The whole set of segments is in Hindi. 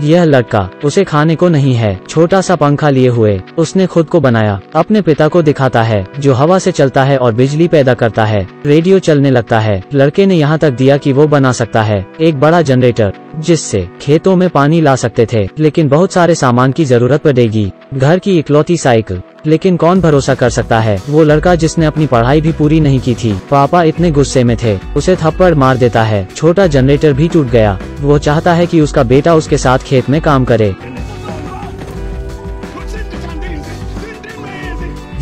यह लड़का उसे खाने को नहीं है। छोटा सा पंखा लिए हुए, उसने खुद को बनाया, अपने पिता को दिखाता है, जो हवा से चलता है और बिजली पैदा करता है। रेडियो चलने लगता है। लड़के ने यहाँ तक दिया कि वो बना सकता है, एक बड़ा जनरेटर, जिससे खेतों में पानी ला सकते थे, लेकिन बहुत सारे सामान की ज़रूरत पड़ेगी। घर की इकलौती साइकिल लेकिन कौन भरोसा कर सकता है? वो लड़का जिसने अपनी पढ़ाई भी पूरी नहीं की थी। पापा इतने गुस्से में थे। उसे थप्पड़ मार देता है। छोटा जनरेटर भी टूट गया। वो चाहता है कि उसका बेटा उसके साथ खेत में काम करे।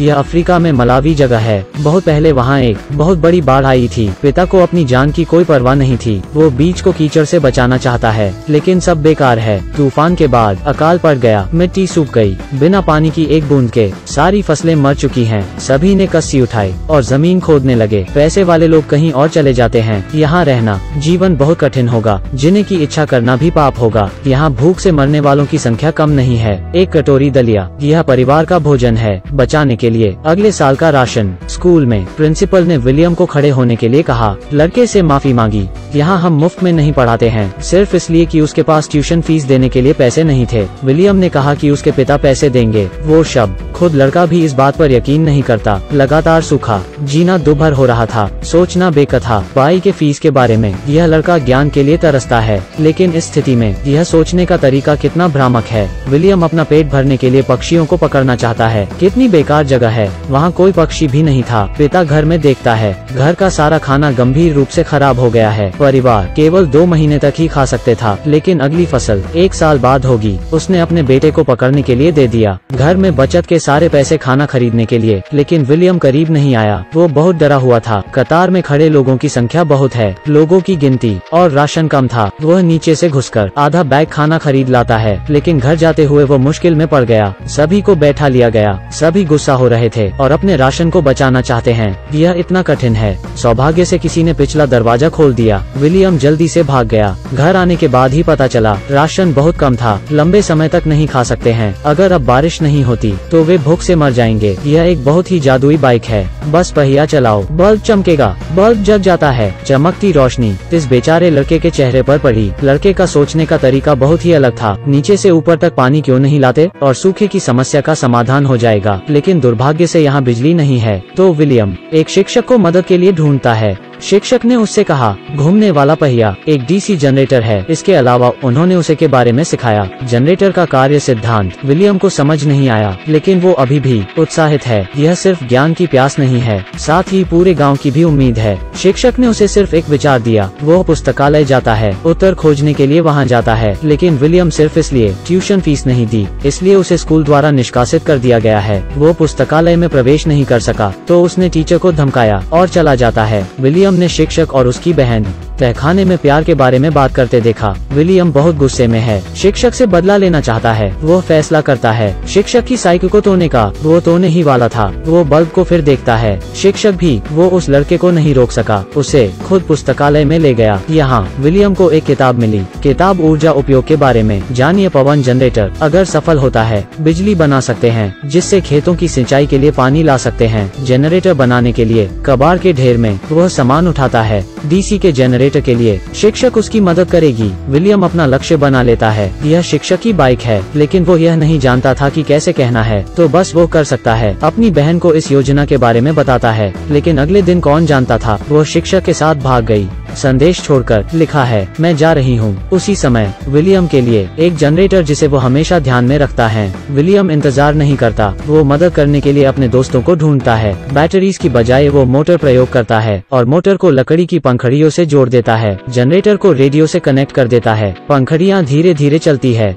यह अफ्रीका में मलावी जगह है। बहुत पहले वहाँ एक, बहुत बड़ी बाढ़ आई थी। पिता को अपनी जान की कोई परवाह नहीं थी। वो बीच को कीचड़ से बचाना चाहता है, लेकिन सब बेकार है। तूफ़ान के बाद अकाल पड़ गया, मिट्टी सूख गई। बिना पानी की एक बूंद के सारी फ़सलें मर चुकी हैं। सभी ने कस्सी उठाई और ज़मीन खोदने लगे। पैसे वाले लोग कहीं और चले जाते हैं। यहाँ रहना जीवन बहुत कठिन होगा। जिन्हें की इच्छा करना भी पाप होगा। यहाँ भूख से मरने वालों की संख्या कम नहीं है। एक कटोरी दलिया, यह परिवार का भोजन है। बचाने के लिए। अगले साल का राशन। स्कूल में। प्रिंसिपल ने विलियम को खड़े होने के लिए कहा, लड़के से माफ़ी मांगी। यहाँ हम मुफ़्त में नहीं पढ़ाते हैं। सिर्फ़ इसलिए कि उसके पास ट्यूशन फ़ीस देने के लिए पैसे नहीं थे। विलियम ने कहा कि उसके पिता पैसे देंगे। वो शब्द खुद लड़का भी इस बात पर यकीन नहीं करता। लगातार सूखा। जीना दुभर हो रहा था। सोचना बेकथा बाई के फ़ीस के बारे में। यह लड़का ज्ञान के लिए तरसता है। लेकिन इस स्थिति में यह सोचने का तरीका कितना भ्रामक है। विलियम अपना पेट भरने के लिए पक्षियों को पकड़ना चाहता है। कितनी बेकार जगह है। वहाँ कोई पक्षी भी नहीं था। पिता घर में देखता है। घर का सारा खाना गंभीर रूप से खराब हो गया है। परिवार केवल दो महीने तक ही खा सकते था, लेकिन अगली फ़सल एक साल बाद होगी। उसने अपने बेटे को पकड़ने के लिए दे दिया। घर में बचत के सारे पैसे खाना खरीदने के लिए, लेकिन विलियम करीब नहीं आया। वो बहुत डरा हुआ था। कतार में खड़े लोगों की संख्या बहुत है। लोगों की गिनती और राशन कम था। वह नीचे से घुसकर आधा बैग खाना खरीद लाता है, लेकिन घर जाते हुए वो मुश्किल में पड़ गया। सभी को बैठा लिया गया। सभी गुस्सा हो रहे थे और अपने राशन को बचाना चाहते हैं। यह इतना कठिन है। सौभाग्य से किसी ने पिछला दरवाज़ा खोल दिया। विलियम जल्दी से भाग गया। घर आने के बाद ही पता चला, राशन बहुत कम था। लंबे समय तक नहीं खा सकते हैं। अगर अब बारिश नहीं होती तो वे भूख से मर जाएँगे। यह एक बहुत ही जादुई बाइक है। बस पहिया चलाओ। बल्ब चमकेगा। बल्ब जग जाता है। चमकती रोशनी। इस बेचारे लड़के के चेहरे पर पड़ी। लड़के का सोचने का तरीका बहुत ही अलग था। नीचे से ऊपर तक पानी क्यों नहीं लाते? और सूखे की समस्या का समाधान हो जाएगा। लेकिन दुर्भाग्य से यहाँ बिजली नहीं है। तो विलियम, एक शिक्षक को मदद के लिए ढूंढता है। शिक्षक ने उससे कहा, घूमने वाला पहिया एक डीसी जनरेटर है। इसके अलावा उन्होंने उसे के बारे में सिखाया। जनरेटर का कार्य सिद्धांत विलियम को समझ नहीं आया, लेकिन वो अभी भी उत्साहित है। यह सिर्फ़ ज्ञान की प्यास नहीं है, साथ ही पूरे गाँव की भी उम्मीद है। शिक्षक ने उसे सिर्फ़ एक विचार दिया वो पुस्तकालय जाता है। उत्तर खोजने के लिए वहाँ जाता है। लेकिन विलियम सिर्फ़ इसलिए ट्यूशन फ़ीस नहीं दी, इसलिए उसे स्कूल द्वारा निष्कासित कर दिया गया है। वो पुस्तकालय में प्रवेश नहीं कर सका तो उसने टीचर को धमकाया, और चला जाता है। विलियम विलियम ने शिक्षक और उसकी बहन। तहखाने में प्यार के बारे में बात करते देखा। विलियम बहुत गुस्से में है। शिक्षक से बदला लेना चाहता है। वो फैसला करता है। शिक्षक की साइकिल को तोड़ने का वो तोड़ने ही वाला था। वो बल्ब को फिर देखता है। शिक्षक भी वो उस लड़के को नहीं रोक सका। उसे खुद पुस्तकालय में ले गया। यहाँ विलियम को एक किताब मिली। किताब ऊर्जा उपयोग के बारे में। जानिए पवन जनरेटर, अगर सफल होता है, बिजली बना सकते हैं, जिससे खेतों की सिंचाई के लिए पानी ला सकते हैं। जनरेटर बनाने के लिए कबाड़ के ढेर में वह सामान उठाता है। डीसी के जनरेटर के लिए शिक्षक उसकी मदद करेगी। विलियम अपना लक्ष्य बना लेता है। यह शिक्षक की बाइक है, लेकिन वो यह नहीं जानता था कि कैसे कहना है। तो बस वो कर सकता है। अपनी बहन को इस योजना के बारे में बताता है। लेकिन अगले दिन कौन जानता था? वो शिक्षक के साथ भाग गई। संदेश छोड़कर लिखा है, मैं जा रही हूँ। उसी समय, विलियम के लिए एक जनरेटर जिसे वो हमेशा ध्यान में रखता है। विलियम इंतज़ार नहीं करता, वो मदद करने के लिए अपने दोस्तों को ढूंढता है। बैटरीज की बजाय वो मोटर प्रयोग करता है और मोटर को लकड़ी की पंखड़ियों से जोड़ देता है। जनरेटर को रेडियो से कनेक्ट कर देता है। पंखड़ियाँ धीरे धीरे चलती है।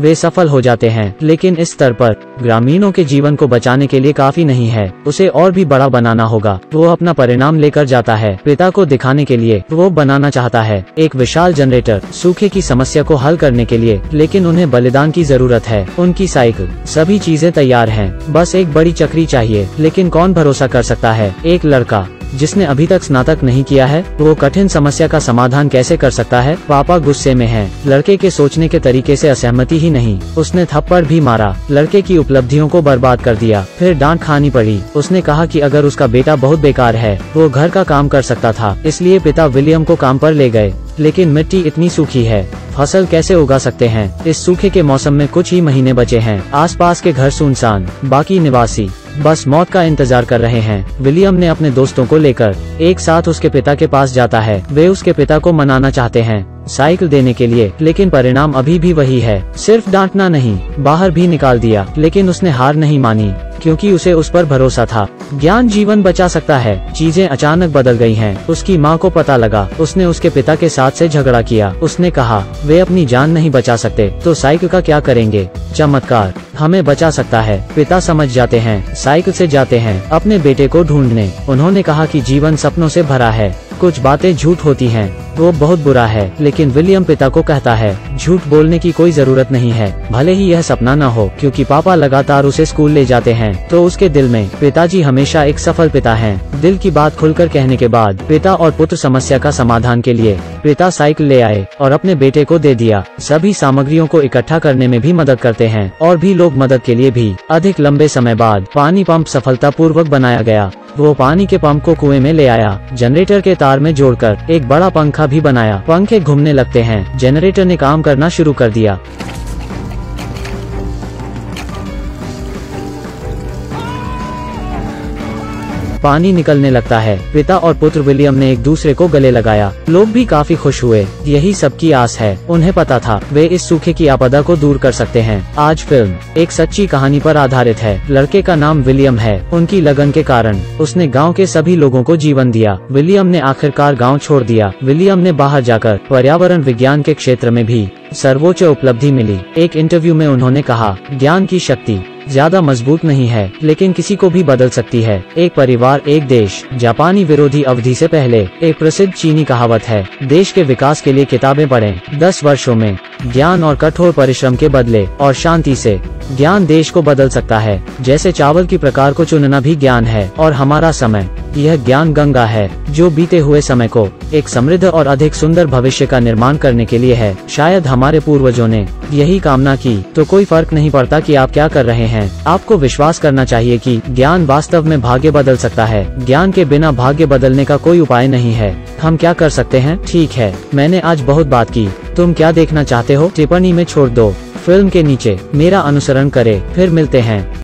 वे सफल हो जाते हैं। लेकिन इस स्तर पर, ग्रामीणों के जीवन को बचाने के लिए काफ़ी नहीं है। उसे और भी बड़ा बनाना होगा। वो अपना परिणाम लेकर जाता है। पिता को दिखाने के लिए, वो बनाना चाहता है। एक विशाल जनरेटर, सूखे की समस्या को हल करने के लिए, लेकिन उन्हें बलिदान की ज़रूरत है। उनकी साइकिल, सभी चीज़ें तैयार है। बस एक बड़ी चक्री चाहिए, लेकिन कौन भरोसा कर सकता है? एक लड़का जिसने अभी तक स्नातक नहीं किया है, वो कठिन समस्या का समाधान कैसे कर सकता है? पापा गुस्से में है। लड़के के सोचने के तरीके से असहमति ही नहीं। उसने थप्पड़ भी मारा। लड़के की उपलब्धियों को बर्बाद कर दिया। फिर डांट खानी पड़ी। उसने कहा कि अगर उसका बेटा बहुत बेकार है, वो घर का काम कर सकता था। इसलिए पिता विलियम को काम पर ले गए। लेकिन मिट्टी इतनी सूखी है। फ़सल कैसे उगा सकते हैं? इस सूखे के मौसम में कुछ ही महीने बचे हैं। आसपास के घर सुनसान। बाकी निवासी। बस मौत का इंतज़ार कर रहे हैं। विलियम ने अपने दोस्तों को लेकर, एक साथ उसके पिता के पास जाता है। वे उसके पिता को मनाना चाहते हैं, साइकिल देने के लिए, लेकिन परिणाम अभी भी वही है। सिर्फ़ डांटना नहीं, बाहर भी निकाल दिया, लेकिन उसने हार नहीं मानी। क्योंकि उसे उस पर भरोसा था। ज्ञान जीवन बचा सकता है। चीज़ें अचानक बदल गई हैं। उसकी माँ को पता लगा। उसने उसके पिता के साथ से झगड़ा किया। उसने कहा, वे अपनी जान नहीं बचा सकते। तो साइकिल का क्या करेंगे? चमत्कार। हमें बचा सकता है। पिता समझ जाते हैं। साइकिल से जाते हैं। अपने बेटे को ढूँढने। उन्होंने कहा कि जीवन सपनों से भरा है। कुछ बातें झूठ होती हैं। वो बहुत बुरा है, लेकिन विलियम पिता को कहता है, झूठ बोलने की कोई ज़रूरत नहीं है, भले ही यह सपना न हो, क्योंकि पापा लगातार उसे स्कूल ले जाते हैं तो उसके दिल में, पिताजी हमेशा एक सफल पिता हैं। दिल की बात खुलकर कहने के बाद, पिता और पुत्र समस्या का समाधान के लिए, पिता साइकिल ले आए, और अपने बेटे को दे दिया। सभी सामग्रियों को इकट्ठा करने में भी मदद करते हैं, और भी लोग मदद के लिए भी। अधिक लंबे समय बाद, पानी पंप सफलता पूर्वक बनाया गया। वो पानी के पंप को कुएँ में ले आया, जनरेटर के तार में जोड़कर, एक बड़ा पंखा भी बनाया। पंखे घूमने लगते हैं। जनरेटर ने काम करना शुरू कर दिया। पानी निकलने लगता है। पिता और पुत्र विलियम ने एक दूसरे को गले लगाया। लोग भी काफ़ी खुश हुए। यही सबकी आस है। उन्हें पता था, वे इस सूखे की आपदा को दूर कर सकते हैं। आज फ़िल्म, एक सच्ची कहानी पर आधारित है। लड़के का नाम विलियम है। उनकी लगन के कारण, उसने गाँव के सभी लोगों को जीवन दिया। विलियम ने आखिरकार गाँव छोड़ दिया। विलियम ने बाहर जाकर, पर्यावरण विज्ञान के क्षेत्र में भी सर्वोच्च उपलब्धि मिली। एक इंटरव्यू में उन्होंने कहा, ज्ञान की शक्ति। ज़्यादा मज़बूत नहीं है, लेकिन किसी को भी बदल सकती है। एक परिवार, एक देश। जापानी विरोधी अवधि से पहले एक प्रसिद्ध चीनी कहावत है, देश के विकास के लिए किताबें पढ़ें। दस वर्षों में ज्ञान और कठोर परिश्रम के बदले और शांति से। ज्ञान देश को बदल सकता है। जैसे चावल की प्रकार को चुनना भी ज्ञान है, और हमारा समय। यह ज्ञान गंगा है, जो बीते हुए समय को एक समृद्ध और अधिक सुंदर भविष्य का निर्माण करने के लिए है। शायद हमारे पूर्वजों ने यही कामना की तो कोई फ़र्क नहीं पड़ता कि आप क्या कर रहे हैं। आपको विश्वास करना चाहिए कि ज्ञान वास्तव में भाग्य बदल सकता है। ज्ञान के बिना भाग्य बदलने का कोई उपाय नहीं है। हम क्या कर सकते हैं? ठीक है, मैंने आज बहुत बात की। तुम क्या देखना चाहते हो? टिप्पणी में छोड़ दो। फ़िल्म के नीचे मेरा अनुसरण करे फिर मिलते हैं।